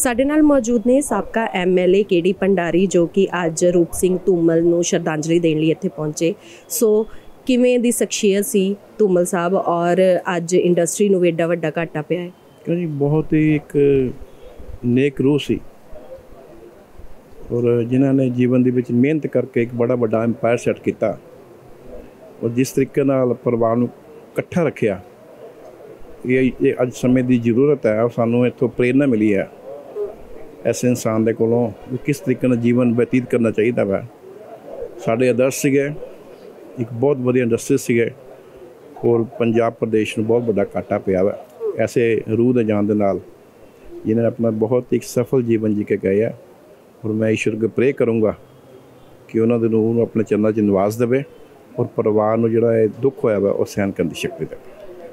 ਸਾਡੇ ਨਾਲ ਮੌਜੂਦ ਨੇ ਸਾਬਕਾ ਐਮਐਲਏ ਕੇਡੀ ਪੰਡਾਰੀ ਜੋ ਕਿ ਅੱਜ ਰੂਪ ਸਿੰਘ ਧੂਮਲ ਨੂੰ ਸ਼ਰਧਾਂਜਲੀ ਦੇਣ ਲਈ ਇੱਥੇ ਪਹੁੰਚੇ। ਸੋ ਕਿਵੇਂ ਦੀ ਸ਼ਖਸੀਅਤ ਸੀ ਧੂਮਲ ਸਾਹਿਬ ਔਰ ਅੱਜ ਇੰਡਸਟਰੀ ਨੂੰ ਵੀ ਏਡਾ ਵੱਡਾ ਘਾਟਾ ਪਿਆ ਹੈ? ਕਿਉਂ ਜੀ, ਬਹੁਤ ਹੀ ਇੱਕ ਨੇਕ ਰੂਹ ਸੀ। ਔਰ ਜਿਨ੍ਹਾਂ ਨੇ ਜੀਵਨ ਦੇ ਵਿੱਚ ਮਿਹਨਤ ਕਰਕੇ ਇੱਕ ਬੜਾ ਵੱਡਾ ਐਮਪਾਇਰ ਸੈੱਟ ਕੀਤਾ ਔਰ ਜਿਸ ਤਰੀਕੇ ਨਾਲ ਪਰਿਵਾਰ ਨੂੰ ਇਕੱਠਾ ਰੱਖਿਆ, ਇਹ ਇਹ ਅੱਜ ਸਮੇਂ ਦੀ ਜ਼ਰੂਰਤ ਹੈ ਔਰ ਸਾਨੂੰ ਇੱਥੋਂ ਪ੍ਰੇਰਨਾ ਮਿਲੀ ਹੈ। ਐਸੇ ਇਨਸਾਨ ਦੇ ਕੋਲੋਂ ਕਿਸ ਤਰੀਕੇ ਨਾਲ ਜੀਵਨ ਬਤੀਤ ਕਰਨਾ ਚਾਹੀਦਾ ਵਾ। ਸਾਡੇ ਆਦਰਸ਼ ਸੀਗੇ ਇੱਕ ਬਹੁਤ ਵਧੀਆ ਇੰਡਸਟਰੀ ਸੀਗੇ। ਔਰ ਪੰਜਾਬ ਪ੍ਰਦੇਸ਼ ਨੂੰ ਬਹੁਤ ਵੱਡਾ ਘਾਟਾ ਪਿਆ ਵਾ ਐਸੇ ਰੂਹ ਦੇ ਜਾਣ ਦੇ ਨਾਲ ਜਿਨ੍ਹਾਂ ਨੇ ਆਪਣਾ ਬਹੁਤ ਇੱਕ ਸਫਲ ਜੀਵਨ ਜੀ ਕੇ ਗਏ ਆ। ਔਰ ਮੈਂ ਈਸ਼ਵਰ ਅੱਗੇ ਪ੍ਰੇ ਕਰੂੰਗਾ ਕਿ ਉਹਨਾਂ ਦੇ ਰੂਹ ਨੂੰ ਆਪਣੇ ਚਰਨਾਂ 'ਚ ਨਿਵਾਸ ਦੇਵੇ ਔਰ ਪਰਿਵਾਰ ਨੂੰ ਜਿਹੜਾ ਇਹ ਦੁੱਖ ਹੋਇਆ ਵਾ ਉਹ ਸਹਿਣ ਕਰਨ ਦੀ ਸ਼ਕਤੀ ਦੇਵੇ।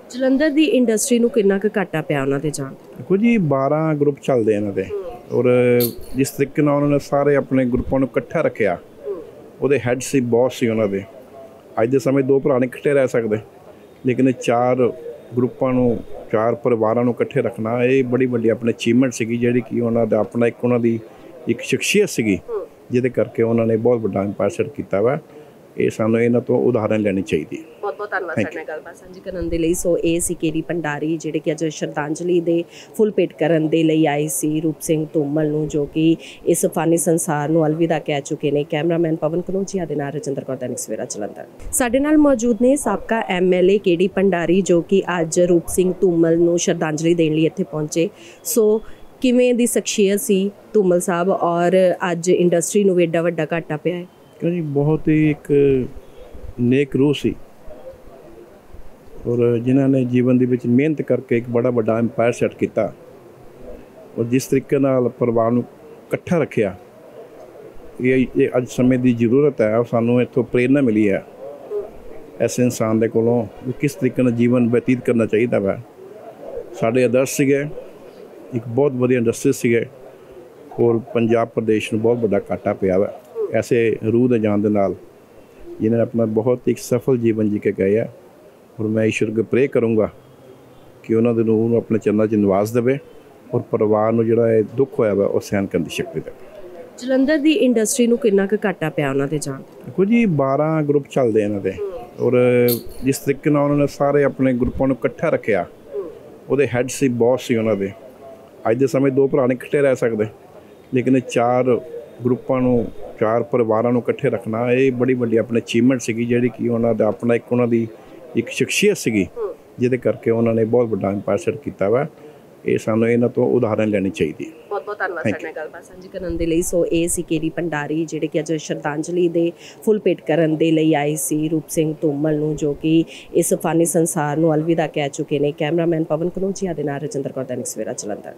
ਜਲੰਧਰ ਦੀ ਇੰਡਸਟਰੀ ਨੂੰ ਕਿੰਨਾ ਕੁ ਘਾਟਾ ਪਿਆ ਉਹਨਾਂ ਦੇ ਜਾਣ? ਦੇਖੋ ਜੀ 12 ਗਰੁੱਪ ਚੱਲਦੇ ਇਹਨਾਂ ਦੇ। ਔਰ ਜਿਸ ਤਰੀਕੇ ਨਾਲ ਉਹਨਾਂ ਨੇ ਸਾਰੇ ਆਪਣੇ ਗਰੁੱਪਾਂ ਨੂੰ ਇਕੱਠਾ ਰੱਖਿਆ, ਉਹਦੇ ਹੈੱਡ ਸੀ ਬੌਸ ਸੀ ਉਹਨਾਂ ਦੇ। ਅੱਜ ਦੇ ਸਮੇਂ ਦੋ ਭਰਾ ਨੇ ਇਕੱਠੇ ਰਹਿ ਸਕਦੇ, ਲੇਕਿਨ ਚਾਰ ਗਰੁੱਪਾਂ ਨੂੰ, ਚਾਰ ਪਰਿਵਾਰਾਂ ਨੂੰ ਇਕੱਠੇ ਰੱਖਣਾ, ਇਹ ਬੜੀ ਵੱਡੀ ਆਪਣੀ ਅਚੀਵਮੈਂਟ ਸੀਗੀ, ਜਿਹੜੀ ਕਿ ਉਹਨਾਂ ਦਾ ਆਪਣਾ ਇੱਕ ਉਹਨਾਂ ਦੀ ਇੱਕ ਸ਼ਖਸੀਅਤ ਸੀਗੀ, ਜਿਹਦੇ ਕਰਕੇ ਉਹਨਾਂ ਨੇ ਬਹੁਤ ਵੱਡਾ ਇੰਪਾਇਰ ਕੀਤਾ ਵਾ। ਇਹ ਸਾਨੂੰ ਇਹਨਾਂ ਤੋਂ ਉਦਾਹਰਨ ਲੈਣੀ ਚਾਹੀਦੀ ਹੈ। ਬਹੁਤ ਬਹੁਤ ਧੰਨਵਾਦ ਸਾਡੇ ਨਾਲ ਗੱਲਬਾਤ ਸਾਂਝੀ ਕਰਨ ਦੇ ਲਈ। ਸੋ ਇਹ ਸੀ ਕੇਰੀ ਪੰਡਾਰੀ ਜਿਹੜੇ ਕਿ ਅੱਜ ਸ਼ਰਧਾਂਜਲੀ ਦੇ ਫੁੱਲ ਪੇਟ ਕਰਨ ਦੇ ਲਈ ਆਏ ਸੀ ਰੂਪ ਸਿੰਘ ਧੂਮਲ ਨੂੰ ਜੋ ਕਿ ਇਸ ਫਾਨੀ ਸੰਸਾਰ ਨੂੰ ਅਲਵਿਦਾ ਕਹਿ ਚੁੱਕੇ ਨੇ। ਕੈਮਰਾਮੈਨ ਪਵਨ ਕਨੋਜੀਆ ਦੇ ਨਾਲ ਰਜਿੰਦਰ ਕੌਰ ਦੈਨਿਕ ਸਵੇਰਾ ਜਲੰਧਰ। ਸਾਡੇ ਨਾਲ ਮੌਜੂਦ ਨੇ ਸਾਬਕਾ ਐਮਐਲਏ ਕੇਡੀ ਪੰਡਾਰੀ ਜੋ ਕਿ ਅੱਜ ਰੂਪ ਸਿੰਘ ਧੂਮਲ ਨੂੰ ਸ਼ਰਧਾਂਜਲੀ ਦੇਣ ਲਈ ਇੱਥੇ ਪਹੁੰਚੇ। ਸੋ ਕਿਵੇਂ ਦੀ ਸ਼ਖਸੀਅਤ ਸੀ ਧੂਮਲ ਸਾਹਿਬ ਔਰ ਅੱਜ ਇੰਡਸਟਰੀ ਨੂੰ ਵੀ ਏਡਾ ਵੱਡਾ ਘਾਟਾ ਪਿਆ ਹੈ? ਕਿਉਂ ਜੀ? ਬਹੁਤ ਹੀ ਇੱਕ ਨੇਕ ਰੂਹ ਸੀ। ਔਰ ਜਿਨ੍ਹਾਂ ਨੇ ਜੀਵਨ ਦੇ ਵਿੱਚ ਮਿਹਨਤ ਕਰਕੇ ਇੱਕ ਬੜਾ ਵੱਡਾ ਐਮਪਾਇਰ ਸੈੱਟ ਕੀਤਾ ਔਰ ਜਿਸ ਤਰੀਕੇ ਨਾਲ ਪਰਿਵਾਰ ਨੂੰ ਇਕੱਠਾ ਰੱਖਿਆ, ਇਹ ਇਹ ਅੱਜ ਸਮੇਂ ਦੀ ਜ਼ਰੂਰਤ ਹੈ। ਔਰ ਸਾਨੂੰ ਇੱਥੋਂ ਪ੍ਰੇਰਨਾ ਮਿਲੀ ਹੈ ਐਸੇ ਇਨਸਾਨ ਦੇ ਕੋਲੋਂ ਵੀ ਕਿਸ ਤਰੀਕੇ ਨਾਲ ਜੀਵਨ ਬਤੀਤ ਕਰਨਾ ਚਾਹੀਦਾ ਵਾ। ਸਾਡੇ ਆਦਰਸ਼ ਸੀਗੇ, ਇੱਕ ਬਹੁਤ ਵਧੀਆ ਇੰਡਸਟਰੀ ਸੀਗੇ ਔਰ ਪੰਜਾਬ ਪ੍ਰਦੇਸ਼ ਨੂੰ ਬਹੁਤ ਵੱਡਾ ਘਾਟਾ ਪਿਆ ਵਾ। ਐਸੇ ਰੂਹ ਦੇ ਜਾਣ ਦੇ ਨਾਲ ਜਿਨ੍ਹਾਂ ਨੇ ਆਪਣਾ ਬਹੁਤ ਇੱਕ ਸਫਲ ਜੀਵਨ ਜੀ ਕੇ ਗਏ ਆ। ਔਰ ਮੈਂ ਈਸ਼ਵਰ ਅੱਗੇ ਪ੍ਰੇ ਕਰੂੰਗਾ ਕਿ ਉਹਨਾਂ ਦੇ ਰੂਹ ਨੂੰ ਆਪਣੇ ਚਰਨਾਂ 'ਚ ਨਿਵਾਸ ਦੇਵੇ ਔਰ ਪਰਿਵਾਰ ਨੂੰ ਜਿਹੜਾ ਇਹ ਦੁੱਖ ਹੋਇਆ ਵਾ ਉਹ ਸਹਿਣ ਕਰਨ ਦੀ ਸ਼ਕਤੀ ਦੇਵੇ। ਜਲੰਧਰ ਦੀ ਇੰਡਸਟਰੀ ਨੂੰ ਕਿੰਨਾ ਕੁ ਘਾਟਾ ਪਿਆ ਉਹਨਾਂ ਦੇ ਜਾਣ? ਦੇਖੋ ਜੀ 12 ਗਰੁੱਪ ਚੱਲਦੇ ਇਹਨਾਂ ਦੇ ਔਰ ਜਿਸ ਤਰੀਕੇ ਨਾਲ ਉਹਨਾਂ ਨੇ ਸਾਰੇ ਆਪਣੇ ਗਰੁੱਪਾਂ ਨੂੰ ਇਕੱਠਾ ਰੱਖਿਆ ਉਹਦੇ ਹੈੱਡ ਸੀ ਬੌਸ ਸੀ ਉਹਨਾਂ ਦੇ। ਅੱਜ ਦੇ ਸਮੇਂ ਦੋ ਭਰਾ ਨਹੀਂ ਇਕੱਠੇ ਰਹਿ ਸਕਦੇ ਲੇਕਿਨ ਚਾਰ ਗਰੁੱਪਾਂ ਨੂੰ ਚਾਰ ਪਰਿਵਾਰਾਂ ਨੂੰ ਇਕੱਠੇ ਰੱਖਣਾ ਇਹ ਬੜੀ ਵੱਡੀ ਆਪਣੀ ਅਚੀਵਮੈਂਟ ਸੀਗੀ ਜਿਹੜੀ ਕਿ ਉਹਨਾਂ ਦਾ ਆਪਣਾ ਇੱਕ ਉਹਨਾਂ ਦੀ ਇੱਕ ਸ਼ਖਸੀਅਤ ਸੀਗੀ ਜਿਹਦੇ ਕਰਕੇ ਉਹਨਾਂ ਨੇ ਬਹੁਤ ਵੱਡਾ ਇੰਪਾਇਰ ਸੈੱਟ ਕੀਤਾ ਵਾ। ਇਹ ਸਾਨੂੰ ਇਹਨਾਂ ਤੋਂ ਉਦਾਹਰਨ ਲੈਣੀ ਚਾਹੀਦੀ ਹੈ। ਬਹੁਤ ਬਹੁਤ ਧੰਨਵਾਦ ਸਾਡੇ ਨਾਲ ਗੱਲਬਾਤ ਸਾਂਝੀ ਕਰਨ ਦੇ ਲਈ। ਸੋ ਇਹ ਸੀ ਕੇਰੀ ਪੰਡਾਰੀ ਜਿਹੜੇ ਕਿ ਅੱਜ ਸ਼ਰਧਾਂਜਲੀ ਦੇ ਫੁੱਲ ਪੇਟ ਕਰਨ ਦੇ ਲਈ ਆਏ ਸੀ ਰੂਪ ਸਿੰਘ ਧੂਮਲ ਨੂੰ ਜੋ ਕਿ ਇਸ ਫਾਨੀ ਸੰਸਾਰ ਨੂੰ ਅਲਵਿਦਾ ਕਹਿ ਚੁੱਕੇ ਨੇ। ਕੈਮਰਾਮੈਨ ਪਵਨ ਕਨੋਜੀਆ ਦੇ ਨਾਲ ਰਜਿੰਦਰ ਕੌਰ ਦੈਨਿਕ ਸਵੇਰਾ ਜਲੰਧਰ।